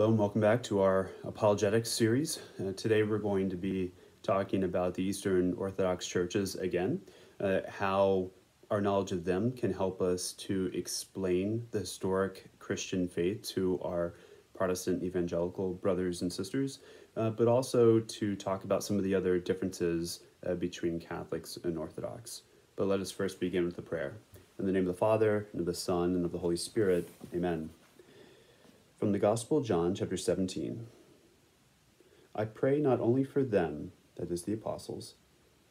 Hello and welcome back to our apologetics series. Uh, today we're going to be talking about the Eastern Orthodox churches again, uh, how our knowledge of them can help us to explain the historic Christian faith to our Protestant evangelical brothers and sisters, uh, but also to talk about some of the other differences uh, between Catholics and Orthodox. But let us first begin with the prayer. In the name of the Father, and of the Son, and of the Holy Spirit, amen. From the Gospel of John, chapter 17. I pray not only for them, that is the apostles,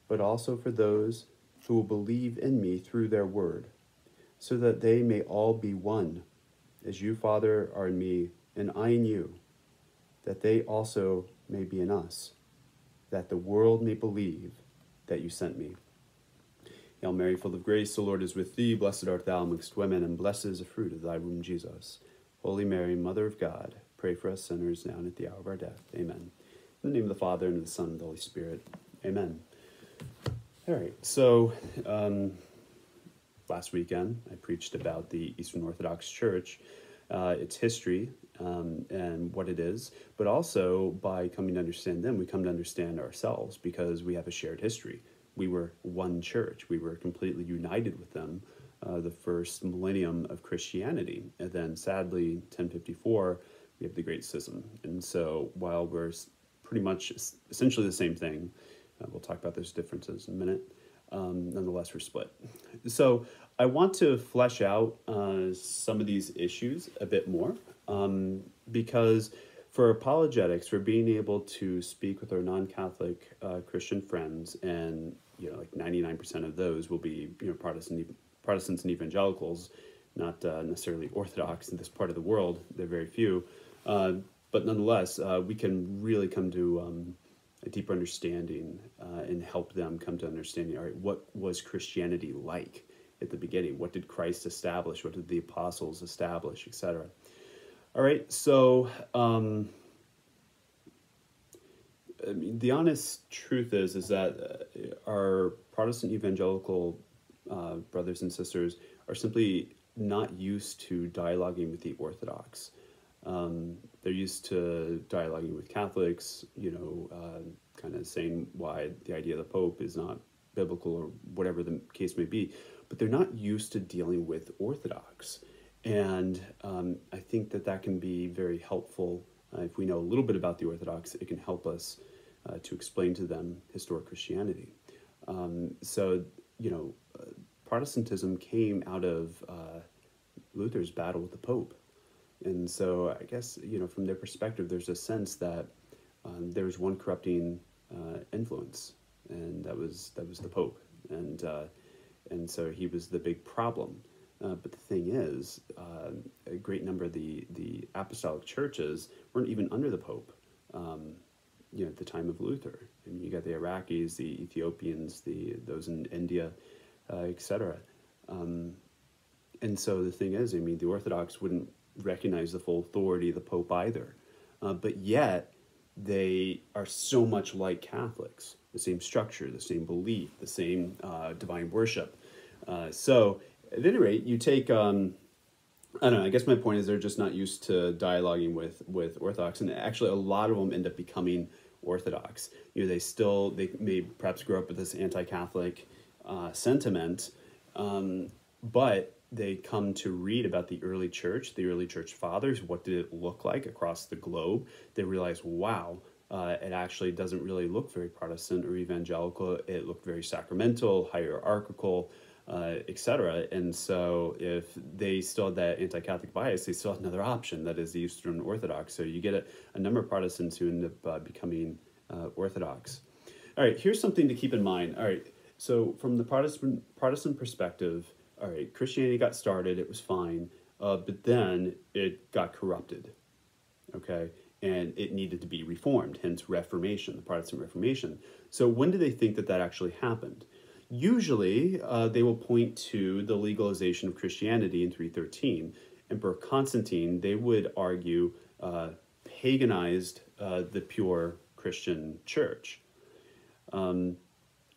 but also for those who will believe in me through their word, so that they may all be one, as you, Father, are in me, and I in you, that they also may be in us, that the world may believe that you sent me. Hail Mary, full of grace, the Lord is with thee. Blessed art thou amongst women, and blessed is the fruit of thy womb, Jesus. Holy Mary, Mother of God, pray for us sinners now and at the hour of our death. Amen. In the name of the Father, and of the Son, and of the Holy Spirit. Amen. All right, so um, last weekend I preached about the Eastern Orthodox Church, uh, its history, um, and what it is, but also by coming to understand them, we come to understand ourselves because we have a shared history. We were one church, we were completely united with them uh, the first millennium of Christianity. And then sadly, 1054, we have the Great Schism. And so while we're pretty much essentially the same thing, uh, we'll talk about those differences in a minute. Um, nonetheless, we're split. So I want to flesh out uh, some of these issues a bit more um, because for apologetics, for being able to speak with our non-Catholic uh, Christian friends, and you know, like ninety-nine percent of those will be you know Protestant Protestants and evangelicals, not uh, necessarily Orthodox in this part of the world. They're very few, uh, but nonetheless, uh, we can really come to um, a deeper understanding uh, and help them come to understanding. All right, what was Christianity like at the beginning? What did Christ establish? What did the apostles establish, etc. All right, so. Um, I mean, the honest truth is is that uh, our Protestant evangelical uh, brothers and sisters are simply not used to dialoguing with the Orthodox. Um, they're used to dialoguing with Catholics, you know, uh, kind of saying why the idea of the Pope is not biblical or whatever the case may be, but they're not used to dealing with Orthodox. And um, I think that that can be very helpful. Uh, if we know a little bit about the Orthodox, it can help us uh, to explain to them historic Christianity. Um, so, you know, Protestantism came out of uh, Luther's battle with the Pope. And so I guess, you know, from their perspective, there's a sense that um, there was one corrupting uh, influence, and that was that was the Pope. And, uh, and so he was the big problem. Uh, but the thing is, uh, a great number of the, the apostolic churches weren't even under the Pope. Um, you know, at the time of Luther. I mean, you got the Iraqis, the Ethiopians, the those in India, uh, etc. Um, and so the thing is, I mean, the Orthodox wouldn't recognize the full authority of the Pope either, uh, but yet they are so much like Catholics the same structure, the same belief, the same uh, divine worship. Uh, so, at any rate, you take. Um, I don't know. I guess my point is they're just not used to dialoguing with with Orthodox, and actually, a lot of them end up becoming Orthodox. You know, they still they may perhaps grow up with this anti-Catholic uh, sentiment, um, but they come to read about the early church, the early church fathers. What did it look like across the globe? They realize, wow, uh, it actually doesn't really look very Protestant or evangelical. It looked very sacramental, hierarchical, uh, etc. And so, if they still had that anti-Catholic bias, they still had another option that is the Eastern Orthodox. So you get a, a number of Protestants who end up uh, becoming uh, Orthodox. All right, here's something to keep in mind. All right, so from the Protestant Protestant perspective, all right, Christianity got started, it was fine, uh, but then it got corrupted, okay, and it needed to be reformed. Hence, Reformation, the Protestant Reformation. So when do they think that that actually happened? Usually, uh, they will point to the legalization of Christianity in 313. Emperor Constantine, they would argue, uh, paganized uh, the pure Christian church. Um,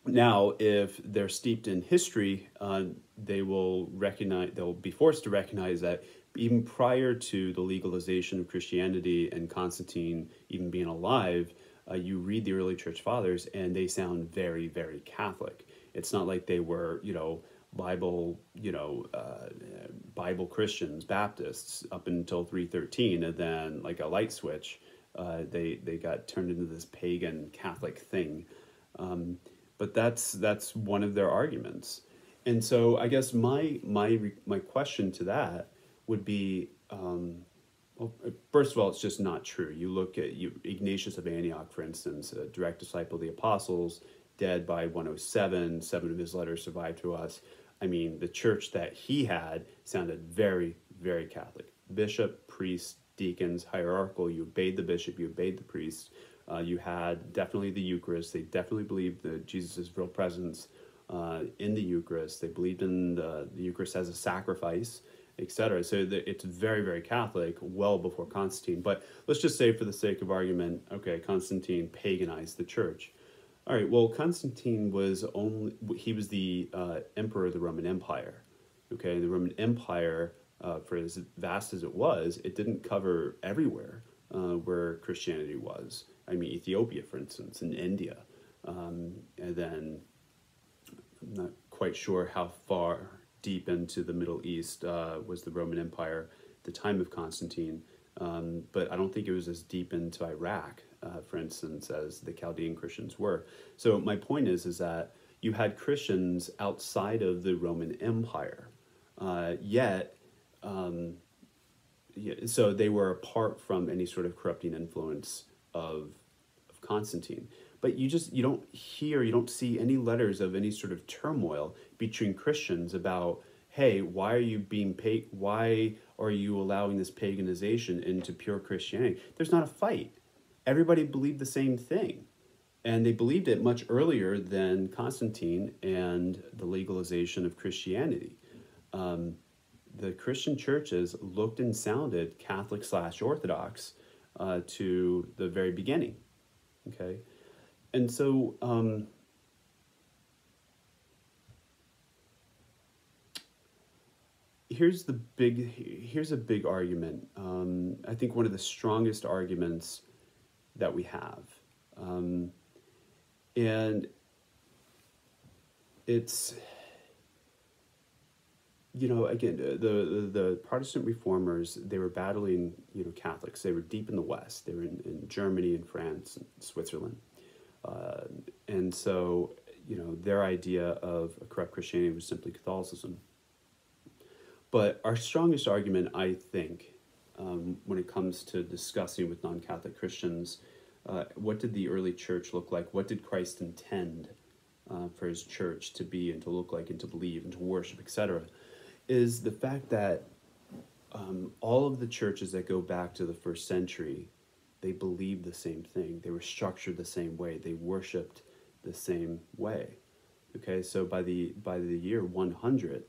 now, if they're steeped in history, uh, they will recognize, they'll be forced to recognize that even prior to the legalization of Christianity and Constantine even being alive, uh, you read the early church fathers and they sound very, very Catholic. It's not like they were, you know, Bible, you know, uh, Bible Christians, Baptists up until 313, and then like a light switch, uh, they they got turned into this pagan Catholic thing. Um, but that's that's one of their arguments, and so I guess my my my question to that would be. Um, well, first of all, it's just not true. You look at you, Ignatius of Antioch, for instance, a direct disciple of the apostles, dead by 107. Seven of his letters survive to us. I mean, the church that he had sounded very, very Catholic. Bishop, priest, deacons, hierarchical. You obeyed the bishop, you obeyed the priest. Uh, you had definitely the Eucharist. They definitely believed that Jesus' real presence uh, in the Eucharist. They believed in the, the Eucharist as a sacrifice, etc. So the, it's very, very Catholic, well before Constantine. But let's just say, for the sake of argument, okay, Constantine paganized the church. All right. Well, Constantine was only he was the uh, emperor of the Roman Empire. Okay, the Roman Empire, uh, for as vast as it was, it didn't cover everywhere uh, where Christianity was. I mean, Ethiopia, for instance, and India, um, and then I'm not quite sure how far deep into the Middle East uh, was the Roman Empire the time of Constantine. Um, but I don't think it was as deep into Iraq uh, for instance, as the Chaldean Christians were. So my point is, is that you had Christians outside of the Roman Empire, uh, yet, um, yeah, so they were apart from any sort of corrupting influence of, of Constantine. But you just you don't hear, you don't see any letters of any sort of turmoil between Christians about, hey, why are you being paid? Why are you allowing this paganization into pure Christianity? There's not a fight everybody believed the same thing. And they believed it much earlier than Constantine and the legalization of Christianity. Um, the Christian churches looked and sounded Catholic slash Orthodox uh, to the very beginning. Okay, and so um, here's the big here's a big argument. Um, I think one of the strongest arguments that we have. Um, and it's, you know, again, the, the, the, Protestant reformers, they were battling, you know, Catholics. They were deep in the West. They were in, in Germany and France and Switzerland. Uh, and so, you know, their idea of a corrupt Christianity was simply Catholicism. But our strongest argument, I think, um, when it comes to discussing with non Catholic Christians. Uh, what did the early church look like? What did Christ intend uh, for his church to be and to look like and to believe and to worship, etc.? Is the fact that um, all of the churches that go back to the first century, they believed the same thing. They were structured the same way. They worshipped the same way. Okay, so by the by the year 100,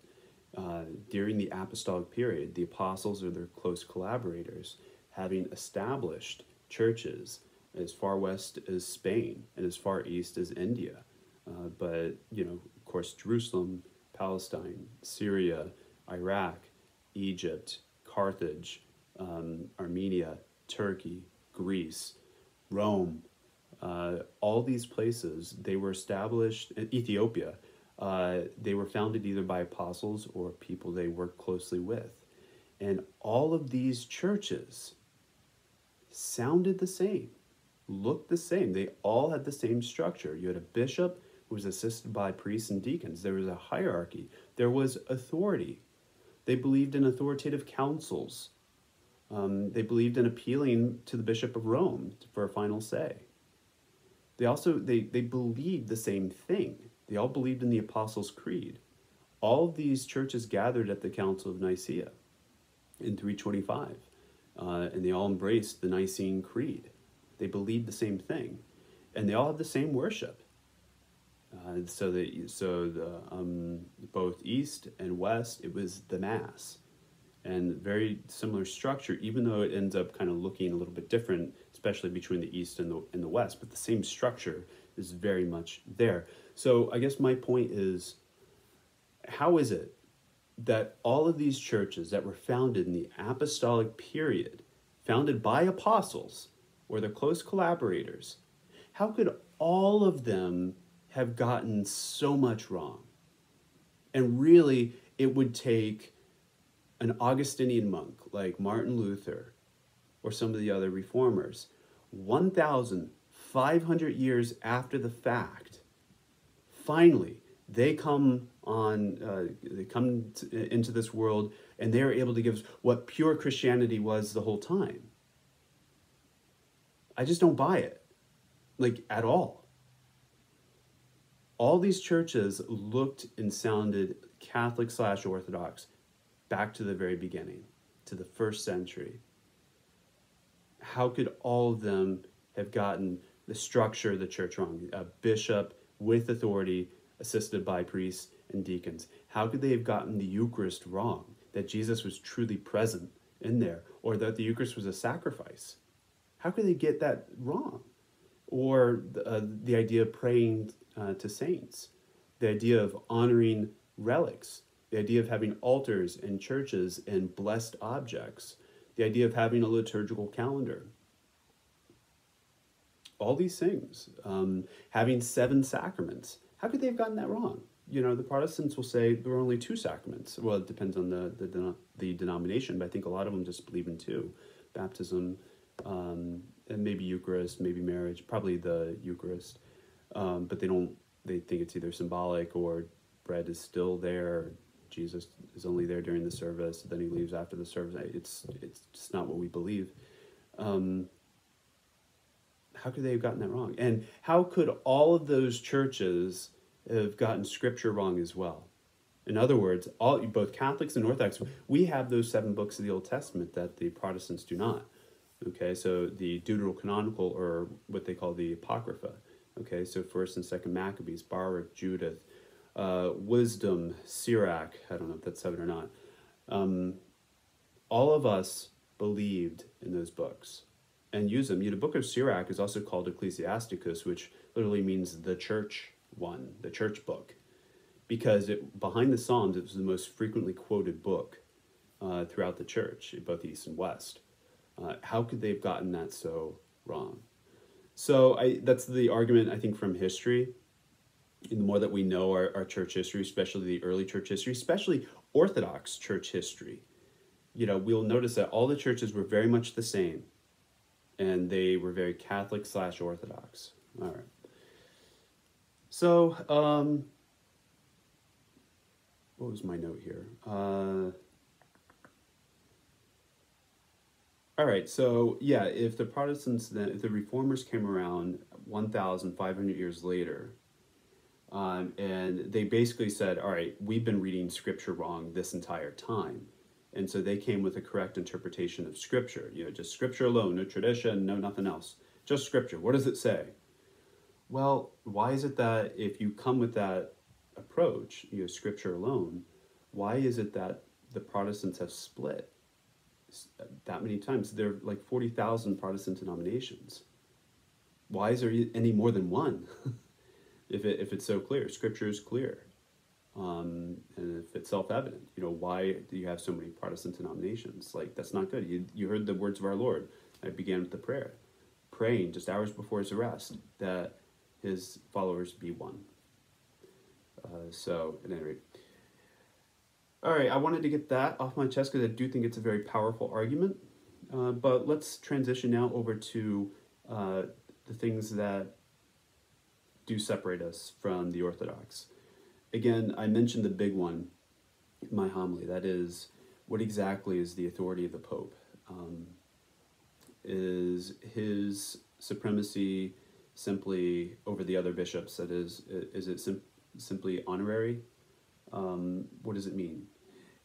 uh, during the apostolic period, the apostles or their close collaborators, having established churches as far west as Spain and as far east as India. Uh, but, you know, of course, Jerusalem, Palestine, Syria, Iraq, Egypt, Carthage, um, Armenia, Turkey, Greece, Rome, uh, all these places, they were established, Ethiopia, uh, they were founded either by apostles or people they worked closely with. And all of these churches sounded the same, looked the same. They all had the same structure. You had a bishop who was assisted by priests and deacons, there was a hierarchy, there was authority. They believed in authoritative councils. Um, they believed in appealing to the bishop of Rome for a final say. They also they, they believed the same thing they all believed in the Apostles' Creed. All these churches gathered at the Council of Nicaea in 325, uh, and they all embraced the Nicene Creed. They believed the same thing, and they all had the same worship. Uh, so that so the um, both east and west, it was the mass, and very similar structure. Even though it ends up kind of looking a little bit different, especially between the east and the and the west, but the same structure is very much there. So I guess my point is, how is it that all of these churches that were founded in the apostolic period, founded by apostles or their close collaborators, how could all of them have gotten so much wrong? And really, it would take an Augustinian monk like Martin Luther or some of the other reformers 1,500 years after the fact, finally, they come on, uh, they come to, into this world and they're able to give us what pure Christianity was the whole time. I just don't buy it, like at all. All these churches looked and sounded Catholic slash Orthodox back to the very beginning, to the first century. How could all of them have gotten the structure of the church wrong? A bishop with authority, assisted by priests and deacons. How could they have gotten the Eucharist wrong? That Jesus was truly present in there, or that the Eucharist was a sacrifice? How could they get that wrong? Or uh, the idea of praying uh, to saints, the idea of honoring relics, the idea of having altars and churches and blessed objects, the idea of having a liturgical calendar. All these things, um, having seven sacraments. How could they have gotten that wrong? You know, the Protestants will say there are only two sacraments. Well, it depends on the, the, the denomination, but I think a lot of them just believe in two baptism, um, and maybe Eucharist, maybe marriage, probably the Eucharist. Um, but they don't, they think it's either symbolic or bread is still there, Jesus is only there during the service, then he leaves after the service. It's it's just not what we believe. Um, how could they have gotten that wrong? And how could all of those churches have gotten scripture wrong as well? In other words, all both Catholics and Orthodox, we have those seven books of the Old Testament that the Protestants do not. Okay, so the Deuterocanonical, or what they call the Apocrypha. Okay, so First and Second Maccabees, Baruch, Judith, uh, Wisdom, Sirach, I don't know if that's seven or not. Um, all of us believed in those books and use them. You know, the book of Sirach is also called Ecclesiasticus, which literally means the church one, the church book, because it, behind the Psalms, it was the most frequently quoted book uh, throughout the church, both East and West. Uh, how could they have gotten that so wrong? So I, that's the argument, I think, from history And the more that we know our, our church history, especially the early church history, especially Orthodox church history, you know, we'll notice that all the churches were very much the same and they were very Catholic slash Orthodox. All right. So, um, what was my note here? Uh, all right, so yeah, if the Protestants then, if the Reformers came around 1,500 years later, um, and they basically said, all right, we've been reading scripture wrong this entire time. And so they came with a correct interpretation of scripture. You know, just scripture alone, no tradition, no nothing else. Just scripture. What does it say? Well, why is it that if you come with that approach, you know, scripture alone, why is it that the Protestants have split that many times? There are like 40,000 Protestant denominations. Why is there any more than one? if, it, if it's so clear. Scripture is clear. Um, and if it's self-evident, you know, why do you have so many Protestant denominations? Like, that's not good. You, you heard the words of our Lord. I began with the prayer, praying just hours before his arrest that his followers be one. Uh, so, at any rate. All right, I wanted to get that off my chest because I do think it's a very powerful argument. Uh, but let's transition now over to uh, the things that do separate us from the Orthodox. Again, I mentioned the big one my homily. That is, what exactly is the authority of the Pope? Um, is his supremacy simply over the other bishops? That is, is it sim- simply honorary? Um, what does it mean?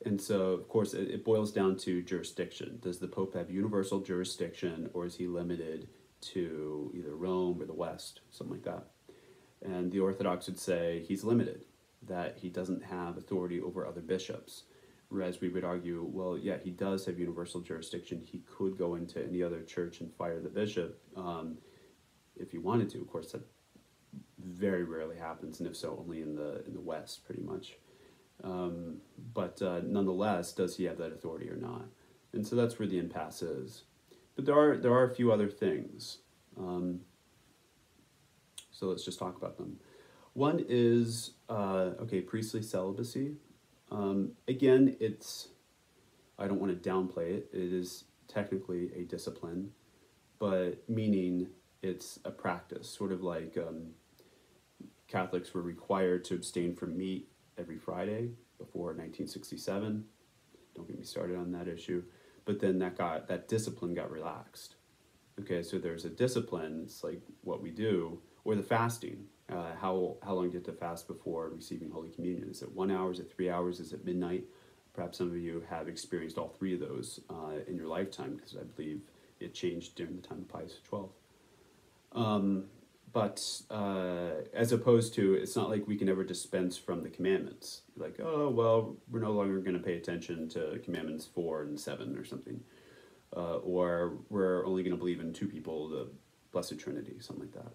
And so, of course, it, it boils down to jurisdiction. Does the Pope have universal jurisdiction, or is he limited to either Rome or the West, something like that? And the Orthodox would say he's limited, that he doesn't have authority over other bishops. Whereas we would argue, well, yeah, he does have universal jurisdiction. He could go into any other church and fire the bishop um, if he wanted to. Of course, that very rarely happens, and if so, only in the in the West, pretty much. Um, but uh, nonetheless, does he have that authority or not? And so that's where the impasse is. But there are there are a few other things. Um, so let's just talk about them. One is uh, okay, priestly celibacy. Um, again, it's I don't want to downplay it. It is technically a discipline, but meaning it's a practice, sort of like um, Catholics were required to abstain from meat every Friday before 1967. Don't get me started on that issue. But then that got that discipline got relaxed. Okay, so there's a discipline. It's like what we do, or the fasting. Uh, how how long did to fast before receiving Holy Communion? Is it one hour? Is it three hours? Is it midnight? Perhaps some of you have experienced all three of those uh, in your lifetime, because I believe it changed during the time of Pius XII. Um, but uh, as opposed to, it's not like we can ever dispense from the commandments. Like, oh, well, we're no longer going to pay attention to commandments four and seven or something. Uh, or we're only going to believe in two people, the Blessed Trinity, something like that.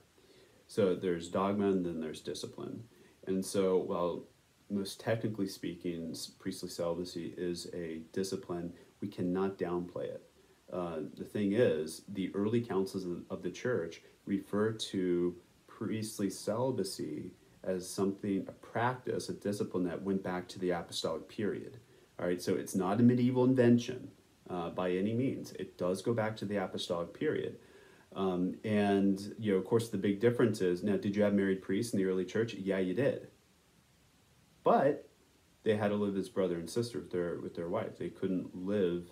So there's dogma and then there's discipline. And so, while most technically speaking, priestly celibacy is a discipline, we cannot downplay it. Uh, the thing is, the early councils of the church refer to priestly celibacy as something, a practice, a discipline that went back to the apostolic period. All right, so it's not a medieval invention uh, by any means. It does go back to the apostolic period. Um, and, you know, of course, the big difference is now, did you have married priests in the early church? Yeah, you did. But they had to live as brother and sister with their, with their wife. They couldn't live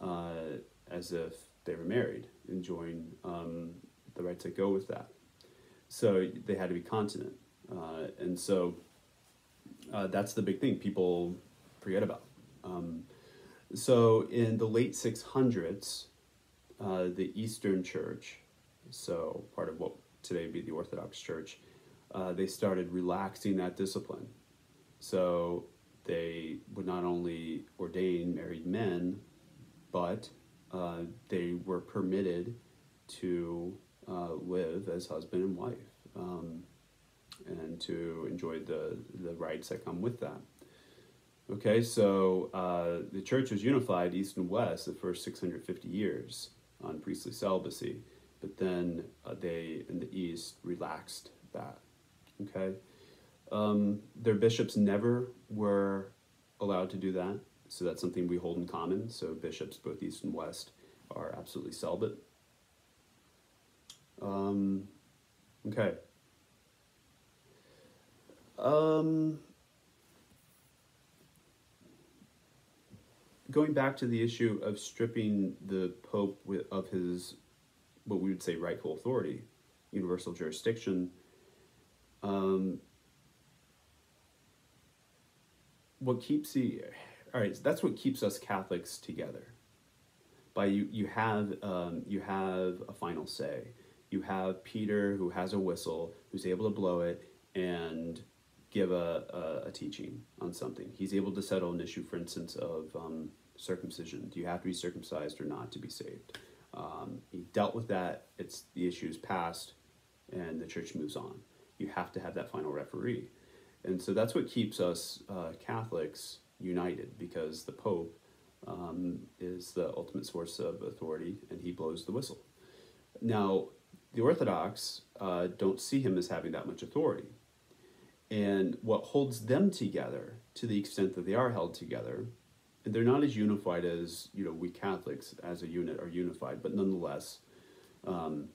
uh, as if they were married, enjoying um, the rights that go with that. So they had to be continent. Uh, and so uh, that's the big thing people forget about. Um, so in the late 600s, uh, the Eastern Church, so part of what today would be the Orthodox Church, uh, they started relaxing that discipline. So they would not only ordain married men, but uh, they were permitted to uh, live as husband and wife um, and to enjoy the, the rights that come with that. Okay, so uh, the church was unified east and west the first 650 years on priestly celibacy, but then uh, they in the east relaxed that. Okay, um, their bishops never were allowed to do that, so that's something we hold in common. So bishops, both east and west, are absolutely celibate. Um, okay. Um, going back to the issue of stripping the Pope of his, what we would say, rightful authority, universal jurisdiction, um, what keeps the, all right, so that's what keeps us Catholics together. By you, you have um, you have a final say you have Peter who has a whistle, who's able to blow it and give a, a, a teaching on something. He's able to settle an issue, for instance, of um, circumcision. Do you have to be circumcised or not to be saved? Um, he dealt with that. It's the issue is passed, and the church moves on. You have to have that final referee, and so that's what keeps us uh, Catholics united because the Pope um, is the ultimate source of authority, and he blows the whistle. Now, the Orthodox uh, don't see him as having that much authority. And what holds them together, to the extent that they are held together, and they're not as unified as you know we Catholics as a unit are unified, but nonetheless, um,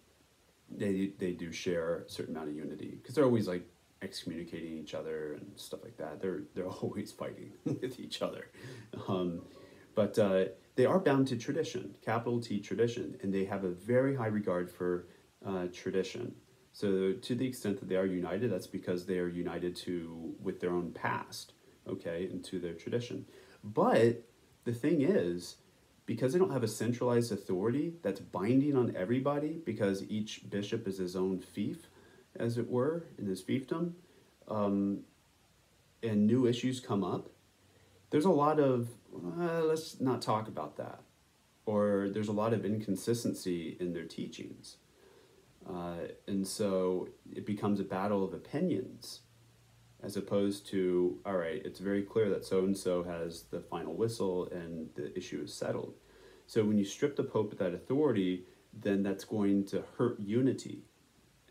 they they do share a certain amount of unity because they're always like excommunicating each other and stuff like that. They're they're always fighting with each other, um, but uh, they are bound to tradition, capital T tradition, and they have a very high regard for uh, tradition. So to the extent that they are united, that's because they are united to with their own past, okay, and to their tradition. But the thing is, because they don't have a centralized authority that's binding on everybody, because each bishop is his own fief, as it were, in his fiefdom, um, and new issues come up, there's a lot of let's not talk about that, or there's a lot of inconsistency in their teachings. Uh, and so it becomes a battle of opinions as opposed to, all right, it's very clear that so and so has the final whistle and the issue is settled. So when you strip the Pope of that authority, then that's going to hurt unity.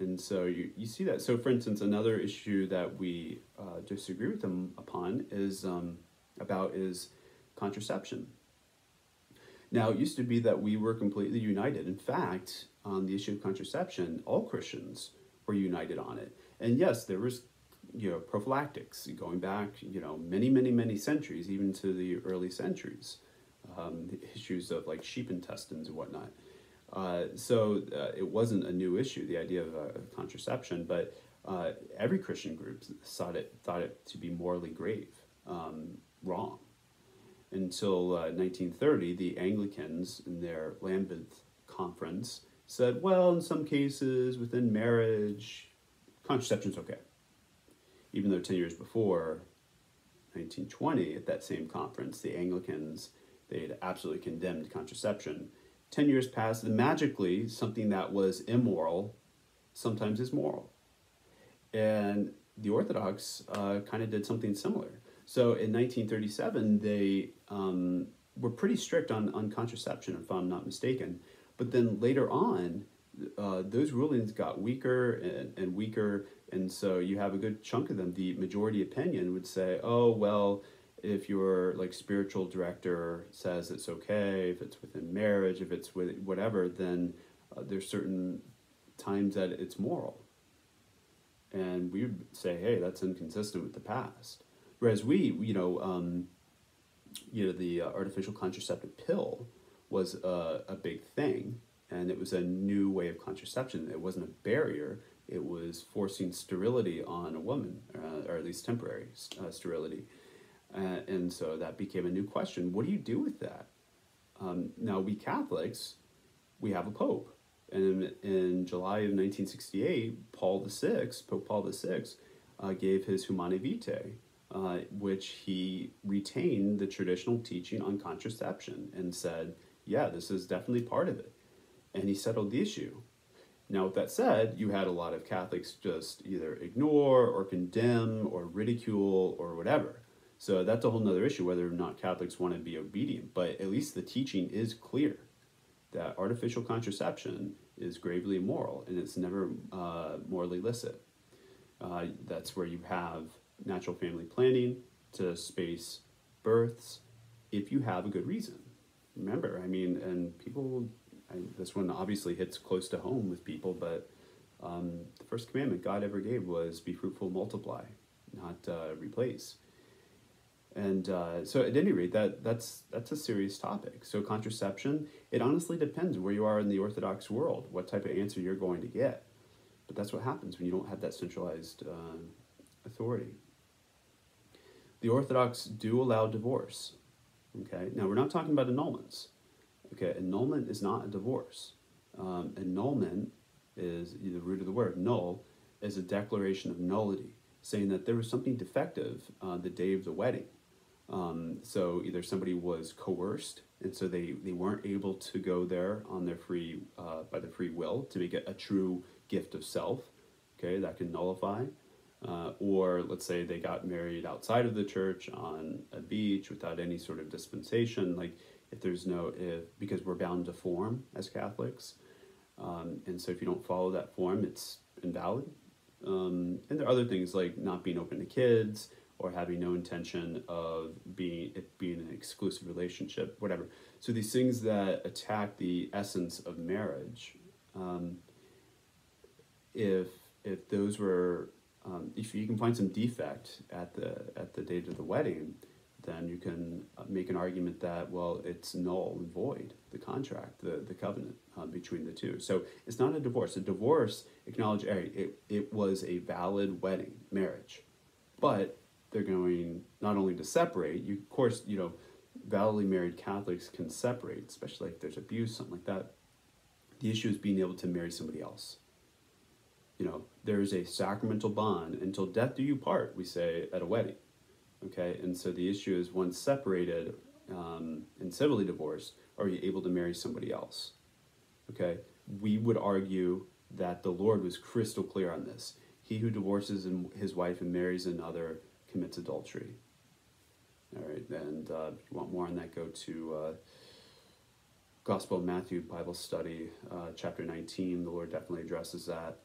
And so you, you see that. So, for instance, another issue that we uh, disagree with them upon is um, about is contraception. Now, it used to be that we were completely united. In fact, on the issue of contraception, all Christians were united on it. And yes, there was you know prophylactics going back you know many many many centuries even to the early centuries um, the issues of like sheep intestines and whatnot uh, so uh, it wasn't a new issue the idea of, uh, contraception but uh, every christian group thought it thought it to be morally grave um, wrong. Until 1930 uh, the anglicans in their lambeth conference said well in some cases within marriage contraception's okay. Even though 10 years before 1920 at that same conference the anglicans they had absolutely condemned contraception 10 years passed and magically something that was immoral sometimes is moral. And the orthodox uh, kind of did something similar. So in 1937 they um, were pretty strict on, on contraception if i'm not mistaken. But then later on uh, those rulings got weaker and, and weaker. And so you have a good chunk of them. The majority opinion would say, oh, well, if your like spiritual director says it's okay, if it's within marriage, if it's with whatever, then uh, there's certain times that it's moral. And we would say, hey, that's inconsistent with the past. Whereas we, you know, um, you know, the uh, artificial contraceptive pill was a, a big thing, and it was a new way of contraception. It wasn't a barrier it was forcing sterility on a woman, uh, or at least temporary uh, sterility. And so that became a new question. What do you do with that? Um, now, we Catholics, we have a pope. And in, in July of 1968, Paul VI, Pope Paul VI, uh, gave his Humanae Vitae, uh, which he retained the traditional teaching on contraception and said, yeah, this is definitely part of it. And he settled the issue. Now, with that said, you had a lot of Catholics just either ignore or condemn or ridicule or whatever. So that's a whole nother issue whether or not Catholics want to be obedient. But at least the teaching is clear that artificial contraception is gravely immoral and it's never uh, morally licit. Uh, that's where you have natural family planning to space births if you have a good reason. Remember, I mean, and people I, this one obviously hits close to home with people, but um, the first commandment God ever gave was be fruitful, multiply, not uh, replace. And uh, so, at any rate, that that's that's a serious topic. So, contraception, it honestly depends where you are in the Orthodox world, what type of answer you're going to get. But that's what happens when you don't have that centralized uh, authority. The Orthodox do allow divorce. Okay, now we're not talking about annulments. Okay, annulment is not a divorce. Um, annulment is the root of the word null is a declaration of nullity, saying that there was something defective uh, the day of the wedding. Um, so either somebody was coerced, and so they, they weren't able to go there on their free uh, by the free will to make a true gift of self. Okay, that can nullify. Uh, or let's say they got married outside of the church on a beach without any sort of dispensation. Like if there's no if because we're bound to form as Catholics, um, and so if you don't follow that form, it's invalid. Um, and there are other things like not being open to kids or having no intention of being it being an exclusive relationship, whatever. So these things that attack the essence of marriage, um, if if those were um, if you can find some defect at the at the date of the wedding, then you can uh, make an argument that, well, it's null and void, the contract, the, the covenant uh, between the two. So it's not a divorce. A divorce, acknowledge, it, it was a valid wedding, marriage. But they're going not only to separate, you, of course, you know, validly married Catholics can separate, especially if there's abuse, something like that. The issue is being able to marry somebody else. You know, there is a sacramental bond until death do you part, we say at a wedding Okay, and so the issue is once separated um, and civilly divorced, are you able to marry somebody else? Okay, we would argue that the Lord was crystal clear on this. He who divorces his wife and marries another commits adultery. All right, and uh, if you want more on that, go to uh, Gospel of Matthew Bible Study, uh, chapter 19. The Lord definitely addresses that,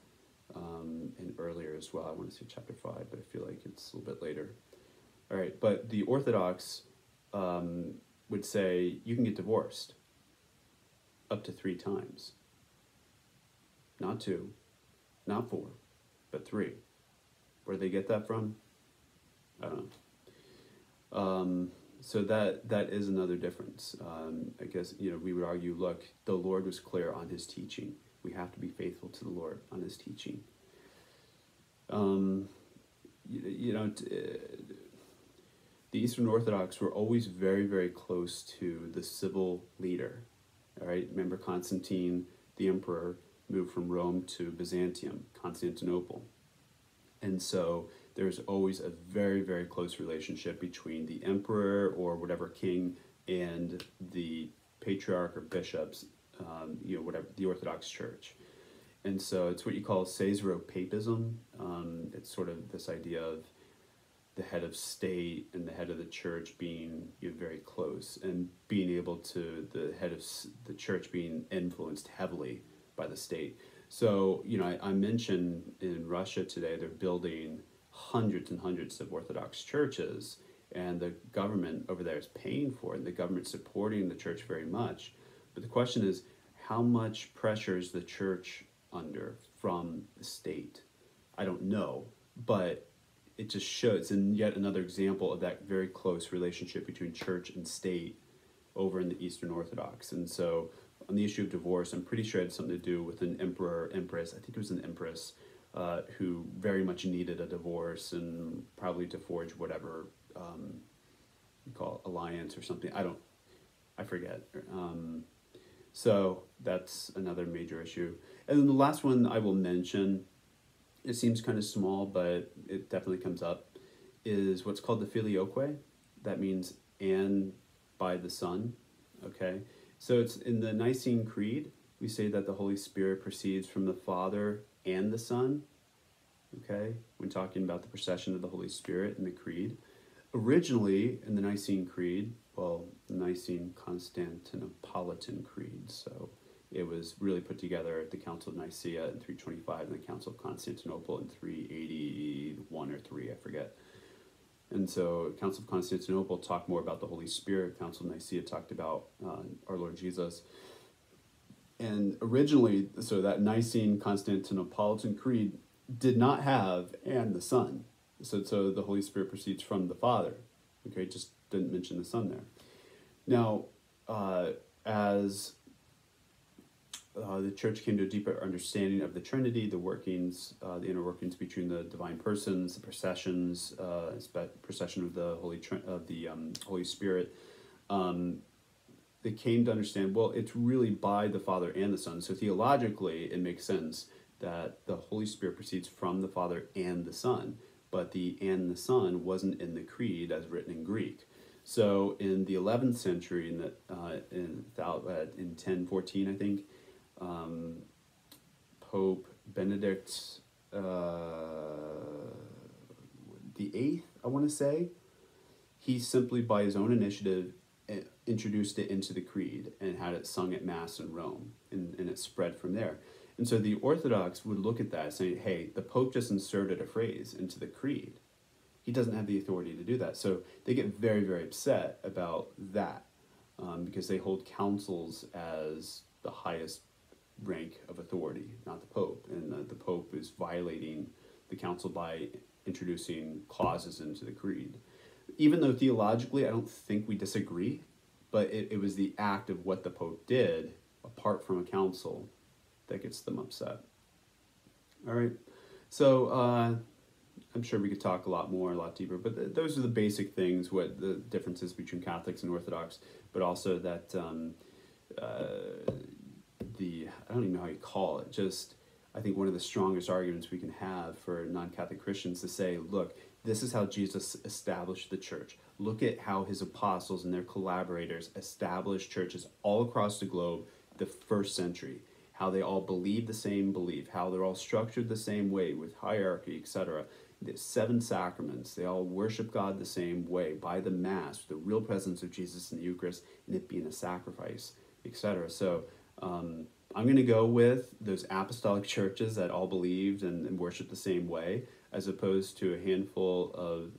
um, and earlier as well. I want to say chapter 5, but I feel like it's a little bit later. All right, but the Orthodox um, would say you can get divorced up to three times. Not two, not four, but three. Where do they get that from? I don't know. Um, so that that is another difference. Um, I guess you know we would argue. Look, the Lord was clear on His teaching. We have to be faithful to the Lord on His teaching. Um, you, you know, uh, the Eastern Orthodox were always very very close to the civil leader. All right, remember Constantine, the emperor, moved from Rome to Byzantium, Constantinople, and so there's always a very, very close relationship between the emperor or whatever king and the patriarch or bishops, um, you know, whatever, the Orthodox Church. And so it's what you call Caesaropapism. Um, it's sort of this idea of the head of state and the head of the church being you know, very close and being able to the head of the church being influenced heavily by the state. So, you know, I, I mentioned in Russia today, they're building hundreds and hundreds of Orthodox churches, and the government over there is paying for it, and the government supporting the church very much. But the question is, how much pressure is the church under from the state? I don't know, but it just shows, and yet another example of that very close relationship between church and state over in the Eastern Orthodox. And so, on the issue of divorce, I'm pretty sure it had something to do with an emperor, empress. I think it was an empress uh, who very much needed a divorce and probably to forge whatever um, you call it, alliance or something. I don't, I forget. Um, so that's another major issue. And then the last one I will mention, it seems kind of small, but it definitely comes up, is what's called the filioque. That means and by the Son. Okay, so it's in the Nicene Creed. We say that the Holy Spirit proceeds from the Father and the Son, okay, when talking about the procession of the Holy Spirit in the Creed. Originally, in the Nicene Creed, well, the Nicene Constantinopolitan Creed, so it was really put together at the Council of Nicaea in 325 and the Council of Constantinople in 381 or 3, I forget. And so, Council of Constantinople talked more about the Holy Spirit. Council of Nicaea talked about uh, our Lord Jesus and originally, so that Nicene Constantinopolitan Creed did not have and the Son. So, so the Holy Spirit proceeds from the Father. Okay, just didn't mention the Son there. Now, uh, as uh, the church came to a deeper understanding of the Trinity, the workings, uh, the inner workings between the divine persons, the processions, uh, procession of the Holy of the um, Holy Spirit. Um, they came to understand well it's really by the father and the son. So theologically it makes sense that the holy spirit proceeds from the father and the son but the and the son wasn't in the creed as written in greek. So in the 11th century in the uh, in, uh, in 1014 i think um, pope benedict uh, the eighth i want to say he simply by his own initiative introduced it into the creed and had it sung at Mass in Rome, and, and it spread from there. And so the Orthodox would look at that saying, hey, the Pope just inserted a phrase into the creed. He doesn't have the authority to do that. So they get very, very upset about that um, because they hold councils as the highest rank of authority, not the Pope. And the, the Pope is violating the council by introducing clauses into the creed. Even though theologically I don't think we disagree, but it, it was the act of what the Pope did, apart from a council, that gets them upset. All right, so uh, I'm sure we could talk a lot more, a lot deeper, but th- those are the basic things, what the differences between Catholics and Orthodox, but also that um, uh, the, I don't even know how you call it, just I think one of the strongest arguments we can have for non Catholic Christians to say, look, this is how Jesus established the church. Look at how his apostles and their collaborators established churches all across the globe the first century. how they all believe the same belief, how they're all structured the same way with hierarchy, etc. The seven sacraments, they all worship God the same way by the Mass, the real presence of Jesus in the Eucharist, and it being a sacrifice, etc. So um, I'm going to go with those apostolic churches that all believed and, and worshiped the same way, as opposed to a handful of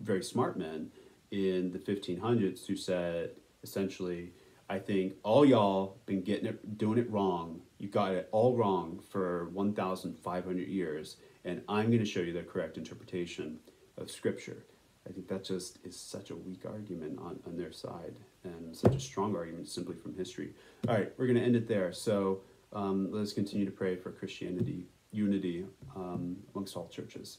very smart men in the 1500s who said essentially, I think all y'all been getting it, doing it wrong. You got it all wrong for 1,500 years, and I'm going to show you the correct interpretation of Scripture. I think that just is such a weak argument on, on their side and such a strong argument simply from history. All right, we're going to end it there. So um, let us continue to pray for Christianity, unity um, amongst all churches.